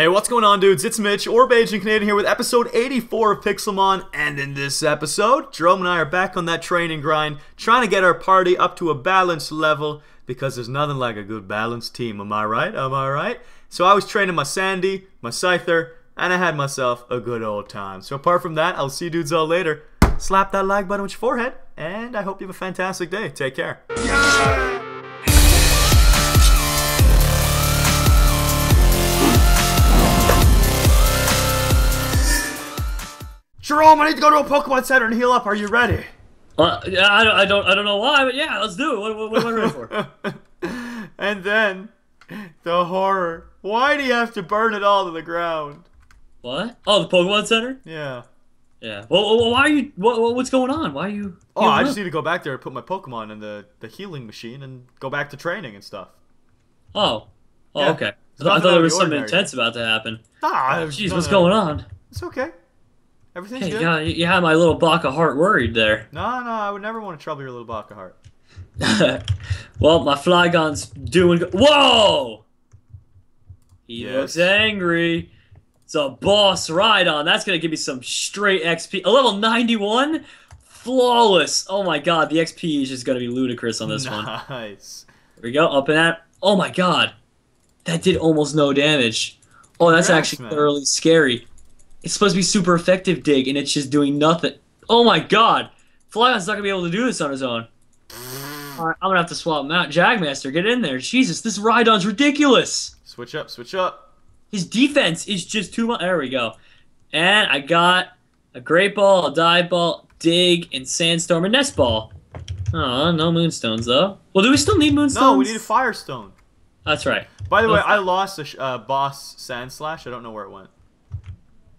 Hey, what's going on, dudes? It's Mitch, or Bajan Canadian here with episode 84 of Pixelmon, and in this episode, Jerome and I are back on that training grind, trying to get our party up to a balanced level, because there's nothing like a good balanced team, am I right? Am I right? So I was training my Sandy, my Scyther, and I had myself a good old time. So apart from that, I'll see you dudes all later. Slap that like button with your forehead, and I hope you have a fantastic day. Take care. Jerome, I need to go to a Pokemon Center and heal up. Are you ready? Uh, yeah, I don't, I don't, I don't know why, but yeah, let's do it. What, what, what am I ready for? and then the horror. Why do you have to burn it all to the ground? what? Oh, the Pokemon Center? Yeah. Yeah. Well, well why are you? What, what's going on? Why are you? Oh, I just up? need to go back there and put my Pokemon in the, the healing machine and go back to training and stuff. Oh. Oh, Yeah. okay. I thought, I thought there was something intense about to happen. Ah, Jeez, what's going on? It's okay. Everything's Hey, good. yeah, you had my little of heart worried there. No, no, I would never want to trouble your little Bacca heart. well, my Flygon's doing. Go- Whoa! He Yes. looks angry. It's a boss Rhydon. That's gonna give me some straight XP. A level 91? Flawless. Oh my god, the XP is just gonna be ludicrous on this one. Nice. There we go, up and that. Oh my god. That did almost no damage. Oh, that's Congrats, actually man. thoroughly scary. It's supposed to be super effective dig, and it's just doing nothing. Oh my god. Flygon's not gonna be able to do this on his own. Alright, I'm gonna have to swap him out. Jagmaster, get in there. Jesus, this Rhydon's ridiculous. Switch up, switch up. His defense is just too much. There we go. And I got a Great Ball, a Dive Ball, Dig, and Sandstorm, and Nest Ball. Oh, no Moonstones, though. Well, do we still need Moonstones? No, we need a Firestone. That's right. By the No way, I lost a sh- uh, boss Sandslash. I don't know where it went.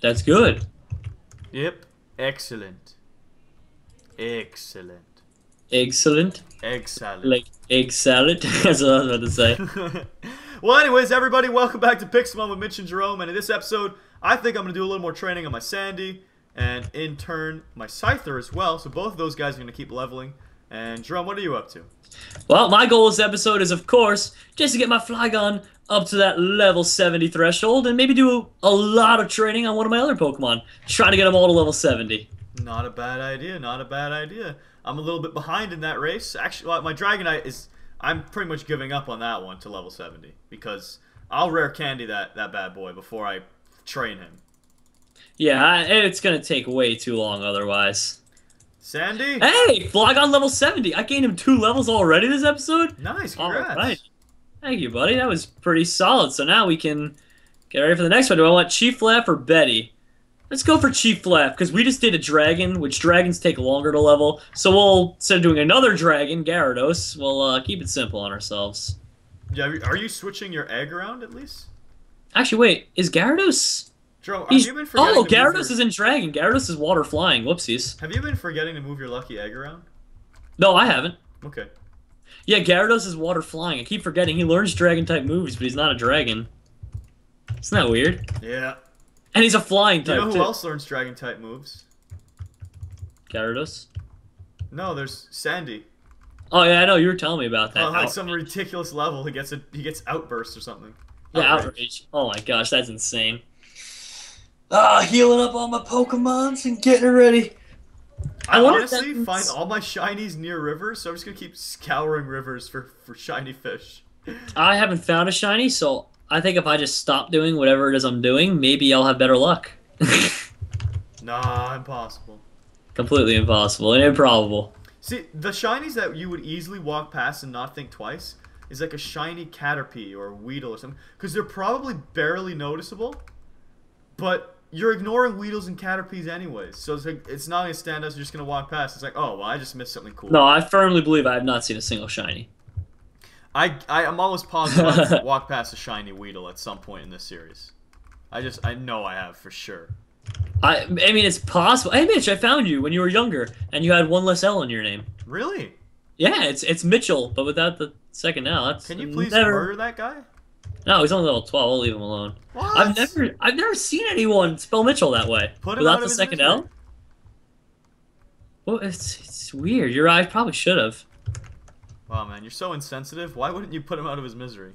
That's good. Yep. Excellent. Excellent. Excellent. Excellent. Like egg salad. That's what I was about to say. well, anyways, everybody, welcome back to Pixelmon with Mitch and Jerome. And in this episode, I think I'm going to do a little more training on my Sandy and, in turn, my Scyther as well. So both of those guys are going to keep leveling. And, Jerome, what are you up to? Well, my goal this episode is, of course, just to get my Flygon up to that level 70 threshold and maybe do a lot of training on one of my other Pokemon. Trying to get them all to level 70. Not a bad idea. Not a bad idea. I'm a little bit behind in that race. Actually, well, my Dragonite is. I'm pretty much giving up on that one to level 70 because I'll rare candy that that bad boy before I train him. Yeah, I, it's going to take way too long otherwise. Sandy, Hey, Flygon level 70. I gained him two levels already this episode. nice, congrats. Alright. Thank you, buddy. That was pretty solid. So now we can get ready for the next one. Do I want Chief Laugh or Betty? Let's go for Chief Laugh, because we just did a dragon, which dragons take longer to level. So we'll, instead of doing another dragon, Gyarados, we'll uh, keep it simple on ourselves. Yeah, are you- are you switching your egg around at least? Actually, wait, is Gyarados? Have you been oh, forgetting? oh, Gyarados your- is in dragon. Gyarados is water flying. Whoopsies. Have you been forgetting to move your lucky egg around? No, I haven't. Okay. Yeah, Gyarados is water flying. I keep forgetting he learns dragon type moves, but he's not a dragon. Isn't that weird? Yeah. And he's a flying Do you type know who too. else learns dragon type moves? Gyarados. No, there's Sandy. Oh yeah, I know you were telling me about that. On like Outrage. some ridiculous level, he gets a he gets outburst or something. yeah, Outrage. outrage. Oh my gosh, that's insane. Ah, healing up all my Pokemons and getting ready. I, I honestly that's- find all my shinies near rivers, so I'm just gonna keep scouring rivers for for shiny fish. I haven't found a shiny, so I think if I just stop doing whatever it is I'm doing, maybe I'll have better luck. Nah, impossible. Completely impossible and improbable. See, the shinies that you would easily walk past and not think twice is like a shiny Caterpie or a Weedle or something, because they're probably barely noticeable, but you're ignoring Weedles and Caterpies anyways, so it's like it's not gonna stand out. So you're just gonna walk past. It's like, oh well, I just missed something cool. No, I firmly believe I have not seen a single shiny. I, I am almost positive I've walked past a shiny Weedle at some point in this series. I just I know I have for sure. I, I mean, it's possible. Hey, Mitch, I found you when you were younger, and you had one less L in your name. Really? Yeah, it's it's Mitchell, but without the second L. That's Can you please never... murder that guy? No, he's only level twelve. I'll leave him alone. What? I've never, I've never seen anyone spell Mitchell that way Put him without the second. L. Well, it's it's weird. You're right. I probably should have. Wow, man, you're so insensitive. Why wouldn't you put him out of his misery?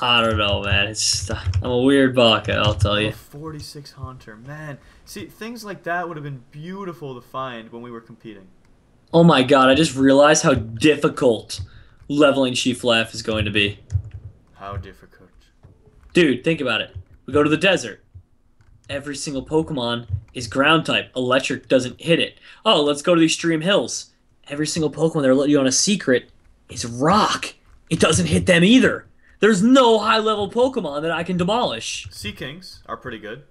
I don't know, man. It's just, uh, I'm a weird bacca, I'll tell you. Oh, 46 Haunter, man. See, things like that would have been beautiful to find when we were competing. Oh my god, I just realized how difficult leveling Chief-Lef is going to be. How difficult. Dude, think about it. We go to the desert. Every single Pokemon is ground type. Electric doesn't hit it. Oh, let's go to the extreme hills. Every single Pokemon they're letting you on a secret is rock. It doesn't hit them either. There's no high level Pokemon that I can demolish. Sea Kings are pretty good.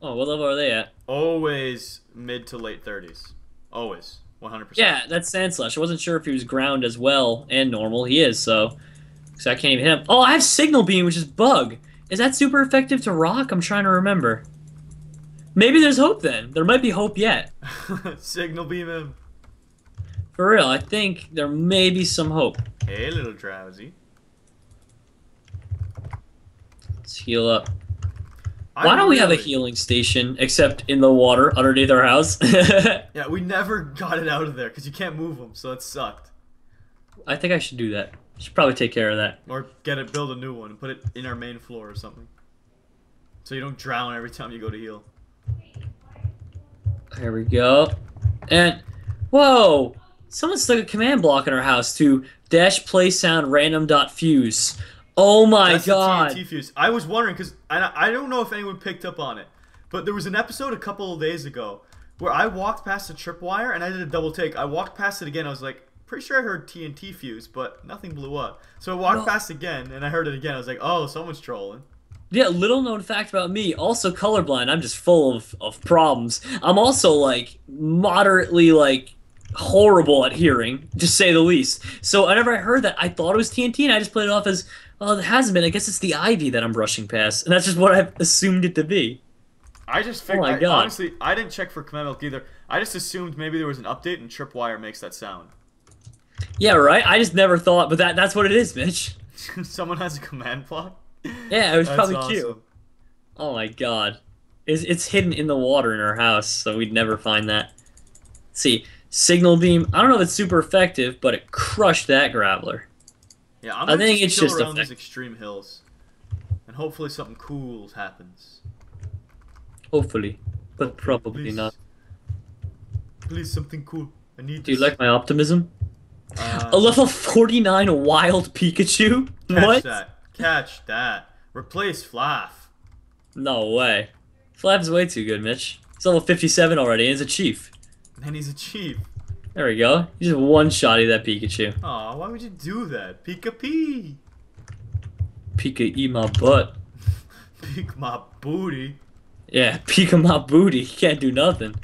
Oh, what level are they at? Always mid to late 30s. Always. 100%. Yeah, that's Sandslash. I wasn't sure if he was ground as well and normal. He is, so. So I can't even hit him. Oh, I have Signal Beam, which is Bug. Is that super effective to rock? I'm trying to remember. Maybe there's hope then. There might be hope yet. Signal beam him. For real, I think there may be some hope. Hey, little Drowzee. Let's heal up. I Why don't we have a healing station except in the water underneath our house? Yeah, we never got it out of there because you can't move them, so it sucked. Think I should do that. Should probably take care of that. Or get it, build a new one, and put it in our main floor or something. So you don't drown every time you go to heal. There we go. And whoa! Someone stuck a command block in our house to dash play sound random dot fuse. Oh my That's god! the TNT fuse. I was wondering because I, I don't know if anyone picked up on it, but there was an episode a couple of days ago where I walked past the tripwire and I did a double take. I walked past it again. I was like, pretty sure I heard TNT fuse, but nothing blew up. So I walked No. past again and I heard it again. I was like, oh, someone's trolling. Yeah, little known fact about me, also colorblind. I'm just full of, of problems. I'm also like moderately like horrible at hearing, to say the least. So whenever I heard that, I thought it was TNT, and I just played it off as, well, it hasn't been. I guess it's the ivy that I'm brushing past, and that's just what I've assumed it to be. I just Oh figured. my I- God. honestly, I didn't check for command milk either. I just assumed maybe there was an update and tripwire makes that sound. Yeah, right. I just never thought, but that that's what it is, Mitch. Someone has a command block. Yeah, it was That's probably awesome. cute. Oh my god, it's it's hidden in the water in our house, so we'd never find that. Let's see, signal beam. I don't know if it's super effective, but it crushed that graveler. Yeah, I'm I think just it's just around these extreme hills, and hopefully something cool happens. Hopefully, but Hopefully, probably please. not. Please, something cool. I need. Do you like my optimism? A level 49 wild Pikachu? Catch what? that! Catch that! Replace Flaff. No way. Flap's way too good, Mitch. He's level 57 already, and he's a chief. And he's a chief. There we go. He's just one shotty that Pikachu. Aw, why would you do that? Pika P. Pika eat my butt. Peek my booty. Yeah, Pika my booty. He can't do nothing.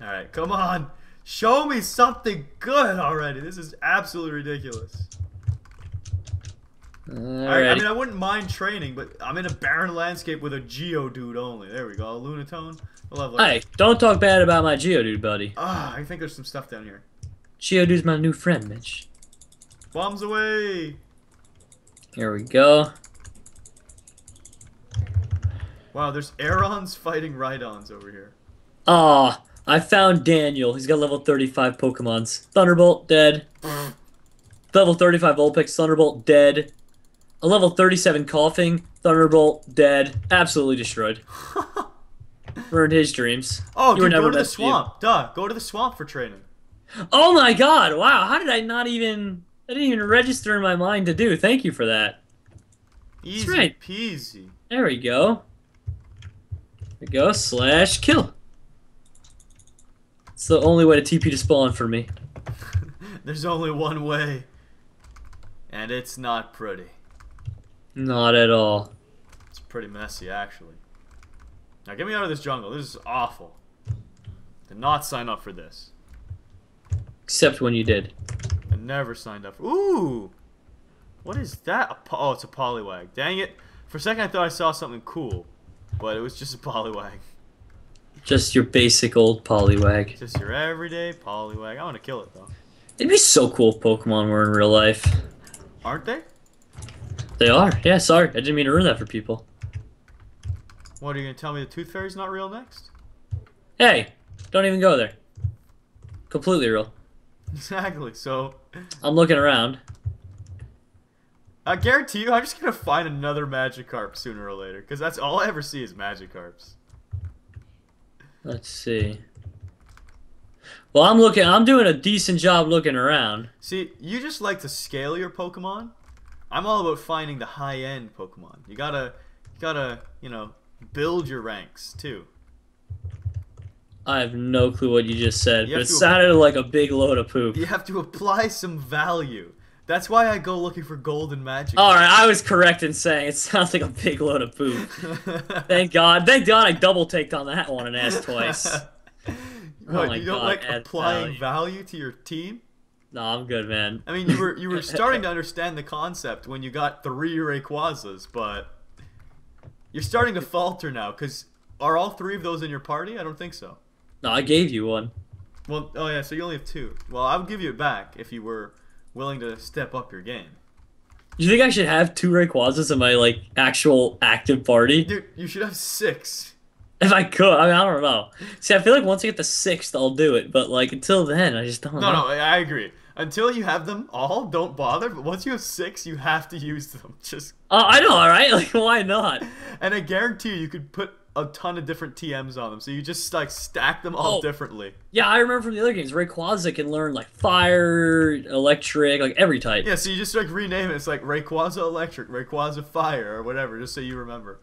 Alright, come on. Show me something good already. This is absolutely ridiculous. I, I mean, I wouldn't mind training, but I'm in a barren landscape with a Geodude only. There we go. A Lunatone. Level. Hey, don't talk bad about my Geodude, buddy. Ah, I think there's some stuff down here. Geodude's my new friend, Mitch. Bombs away! Here we go. Wow, there's Arons fighting Rhydons over here. Ah, I found Daniel. He's got level 35 Pokemons. Thunderbolt, dead. Level 35 Vulpix, Thunderbolt, dead. A level 37 Koffing, Thunderbolt, dead. Absolutely destroyed. Ruined his dreams. Oh, You dude, never go to the swamp. Duh, go to the swamp for training. Oh my god, wow, how did I not even... I didn't even register in my mind to do. Thank you for that. Easy right. peasy. There we go. There we go, slash kill. It's the only way to TP to spawn for me. There's only one way. And it's not pretty. Not at all. It's pretty messy, actually. Now get me out of this jungle. This is awful. Did not sign up for this. Except when you did. I never signed up for. Ooh! What is that? Oh, it's a Poliwag. Dang it. For a second, I thought I saw something cool. But it was just a Poliwag. Just your basic old Poliwag. Just your everyday Poliwag. I want to kill it, though. It'd be so cool if Pokemon were in real life. Aren't they? They are. Yeah, sorry. I didn't mean to ruin that for people. What, are you going to tell me the Tooth Fairy's not real next? Hey, don't even go there. Completely real. Exactly. So, I'm looking around. I guarantee you, I'm just gonna find another Magikarp sooner or later, because that's all I ever see is Magikarps. Let's see. Well, I'm looking. I'm doing a decent job looking around. See, you just like to scale your Pokemon. I'm all about finding the high-end Pokemon. You gotta, you gotta, you know, build your ranks too. I have no clue what you just said, You but it sounded like a big load of poop. You have to apply some value. That's why I go looking for gold and magic. All right, I was correct in saying it sounds like a big load of poop. Thank God. Thank God I double taked on that one and asked twice. Oh what, my you don't God, like applying value. value to your team? No, I'm good, man. I mean, you were you were starting to understand the concept when you got three Rayquazas, but you're starting to falter now. Cause are all three of those in your party? I don't think so. No, I gave you one. Well, oh yeah, so you only have two. Well, I would give you it back if you were willing to step up your game. Do you think I should have two Rayquazas in my like actual active party? Dude, you should have six. If I could, I mean, I don't know. See, I feel like once I get the sixth, I'll do it. But like until then, I just don't No, know. no, I agree. Until you have them all, don't bother. But once you have six, you have to use them. Just Uh, I know, all right. Like, why not? and I guarantee you, you could put a ton of different TMs on them. So you just like stack them all Oh. differently. Yeah, I remember from the other games, Rayquaza can learn like fire, electric, like every type. Yeah, so you just like rename it. It's like Rayquaza Electric, Rayquaza Fire, or whatever, just so you remember.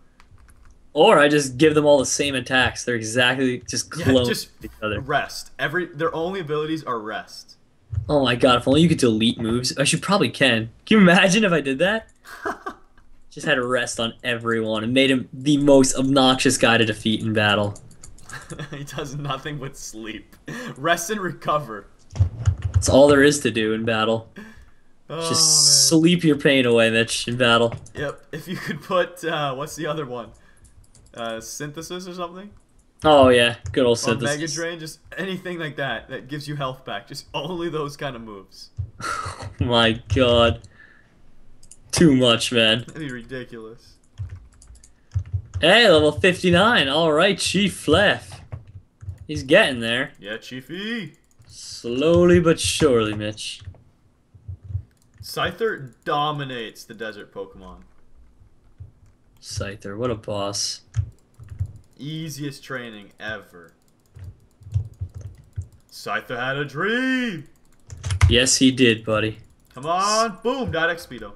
Or I just give them all the same attacks. They're exactly just Yeah, clones just each other. rest. Every their only abilities are rest. Oh my god, if only you could delete moves. I should probably can. Can you imagine if I did that? just had a rest on everyone and made him the most obnoxious guy to defeat in battle. he does nothing but sleep, rest and recover. That's all there is to do in battle. Oh, Just man. sleep your pain away, Mitch, in battle. Yep. If you could put uh, what's the other one? Uh, synthesis or something? Oh yeah, good old Or synthesis. Mega Drain, just anything like that that gives you health back. Just only those kind of moves. Oh my god. Too much, man. That'd be ridiculous. Hey, level 59. Alright, Chief Fleff. He's getting there. Yeah, Chiefy. Slowly but surely, Mitch. Scyther dominates the desert Pokemon. Scyther, what a boss. Easiest training ever. Scyther had a dream. Yes, he did, buddy. Come on, boom, dot XP though.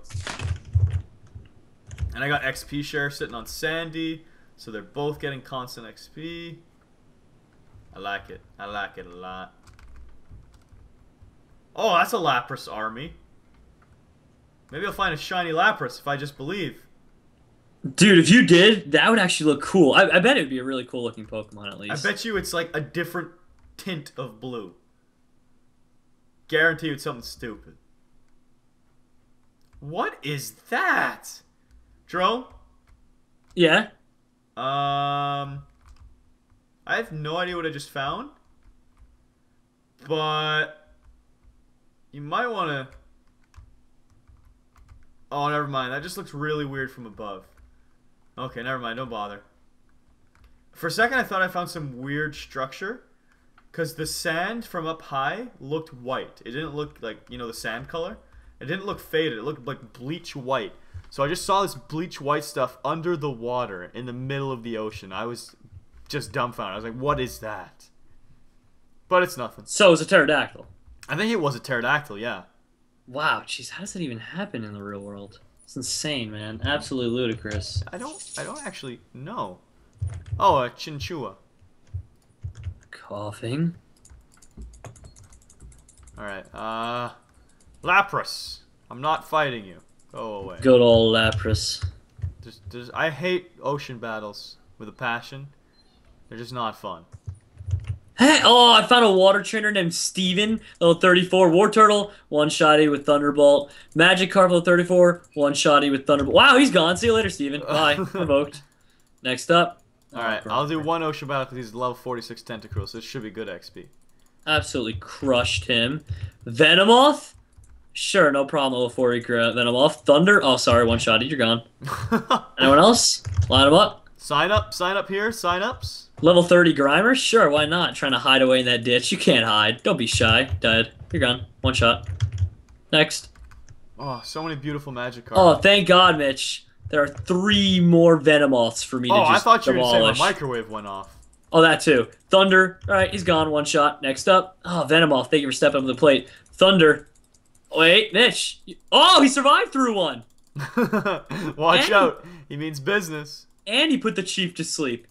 And I got XP share sitting on Sandy, so they're both getting constant XP. I like it. I like it a lot. Oh, that's a Lapras army. Maybe I'll find a shiny Lapras if I just believe. Dude, if you did, that would actually look cool. I, I bet it would be a really cool looking Pokemon at least. I bet you it's like a different tint of blue. Guarantee it's something stupid. What is that? Jerome? Yeah? Um, I have no idea what I just found, but you might want to. Oh, never mind. That just looks really weird from above. Okay, never mind. Don't bother. For a second, I thought I found some weird structure, because the sand from up high looked white. It didn't look like you know the sand color. It didn't look faded. It looked like bleach white. So I just saw this bleach white stuff under the water in the middle of the ocean. I was just dumbfounded. I was like, "What is that?" But it's nothing. So it's a pterodactyl. I think it was a pterodactyl. Yeah. Wow, jeez, how does that even happen in the real world? It's insane, man. Absolutely ludicrous. I don't. I don't actually know. Oh, a Chinchou. Koffing. All right. Uh, Lapras. I'm not fighting you. Go away. Good old Lapras. I hate ocean battles with a passion. They're just not fun. Hey, oh, I found a water trainer named Steven, level 34. Wartortle, one shotty with Thunderbolt. Magikarp, level 34, one shotty with Thunderbolt. Wow, he's gone. See you later, Steven. Bye. Revoked. Next up. All right, I'll do one ocean battle because he's level 46 Tentacruel, so this should be good XP. Absolutely crushed him. Venomoth? Sure, no problem. Level 40 Gra- Venomoth. Thunder? Oh, sorry, one shotty. You're gone. Anyone else? Line them up. sign up, sign up here, sign ups. Level 30 Grimer? Sure, why not? Trying to hide away in that ditch. You can't hide. Don't be shy. Dead. You're gone. One shot. Next. Oh, so many beautiful magic cards. Oh, thank God, Mitch. There are three more Venomoths for me to Oh, just I thought you were going to say my microwave went off. Oh, that too. Thunder. All right, he's gone. One shot. Next up. Oh, Venomoth. Thank you for stepping up to the plate. Thunder. Wait, Mitch. Oh, he survived through one. Watch And- out. He means business. And he put the chief to sleep.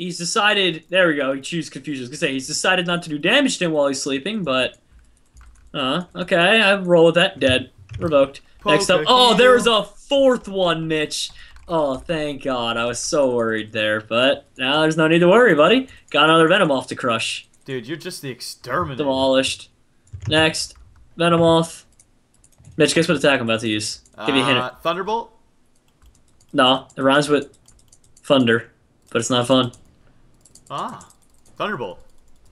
He's decided. There we go. He chooses confusion. I was gonna say he's decided not to do damage to him while he's sleeping, but. Uh, okay, I roll with that. Dead. Revoked. Next up. Oh, there's a fourth one, Mitch. Oh, thank God. I was so worried there, but now there's no need to worry, buddy. Got another Venomoth to crush. Dude, you're just the exterminator. Demolished. Next. Venomoth. Mitch, guess what attack I'm about to use? Give me a hint. Uh, Thunderbolt? No, it rhymes with thunder, but it's not fun. Ah. Thunderbolt.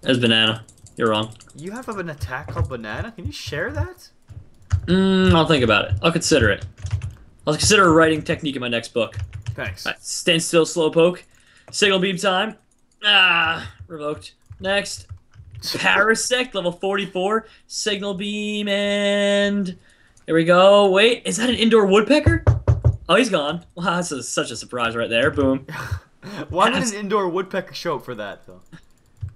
It's banana. You're wrong. You have an attack called Banana? Can you share that? Mm, I'll think about it. I'll consider it. I'll consider a writing technique in my next book. Thanks. Alright, stand still, slowpoke. Signal beam time. Ah, revoked. Next. Parasect, level 44. Signal beam, and. Here we go. Wait, is that an indoor woodpecker? Oh, he's gone. Wow, that's a, such a surprise right there. Boom. Why did an indoor woodpecker show up for that, though?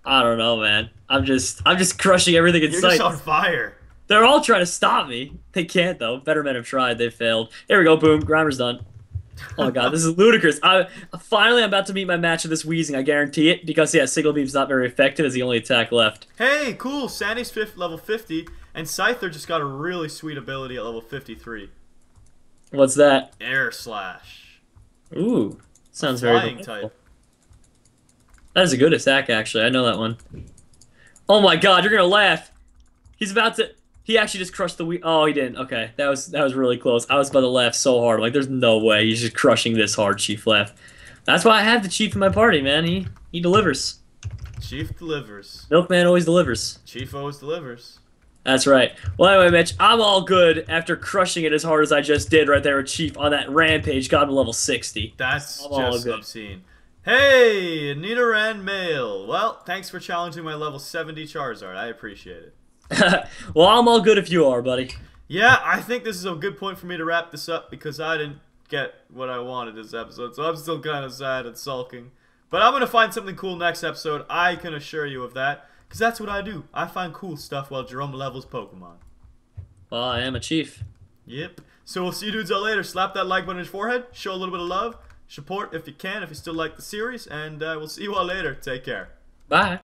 I don't know, man. I'm just, I'm just crushing everything in You're sight. just on fire. They're all trying to stop me. They can't though. Better men have tried. They failed. Here we go. Boom. Grimer's done. Oh my god, this is ludicrous. I finally I'm about to meet my match of this Weezing. I guarantee it because yeah, signal beam's not very effective. Is the only attack left. Hey, cool. Sandy's fifth, level 50, and Scyther just got a really sweet ability at level 53. What's that? Air Slash. Ooh, sounds very type. That is a good attack actually. I know that one. Oh my god, you're gonna laugh. He's about to. He actually just crushed the wheel. Oh, he didn't. Okay, that was that was really close. I was about to laugh so hard. Like, there's no way he's just crushing this hard. Chief laugh. That's why I have the chief in my party, man. He he delivers. Chief delivers. Milkman always delivers. Chief always delivers. That's right. Well, anyway, Mitch, I'm all good after crushing it as hard as I just did right there with Chief on that rampage. Got to level 60. That's I'm all just good. obscene. Hey, Nina Rand Mail. Well, thanks for challenging my level 70 Charizard. I appreciate it. well, I'm all good if you are, buddy. Yeah, I think this is a good point for me to wrap this up because I didn't get what I wanted this episode, so I'm still kind of sad and sulking. But I'm gonna find something cool next episode. I can assure you of that, because that's what I do. I find cool stuff while Jerome levels Pokemon. Well, I am a chief. Yep. So we'll see you dudes all later. Slap that like button on your forehead. Show a little bit of love. Support if you can, if you still like the series, and uh, we'll see you all later. Take care. Bye.